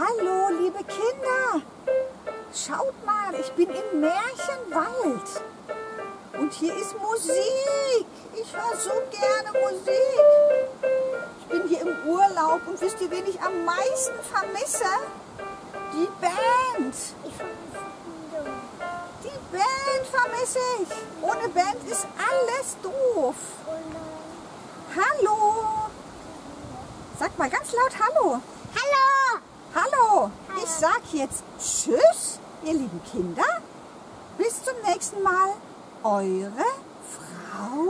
Hallo, liebe Kinder. Schaut mal, ich bin im Märchenwald. Und hier ist Musik. Ich höre so gerne Musik. Ich bin hier im Urlaub und wisst ihr, wen ich am meisten vermisse? Die Band. Ich vermisse Hunde. Die Band vermisse ich. Ohne Band ist alles doof. Hallo. Sag mal ganz laut. Hallo! Sag jetzt Tschüss, ihr lieben Kinder. Bis zum nächsten Mal. Eure Frau.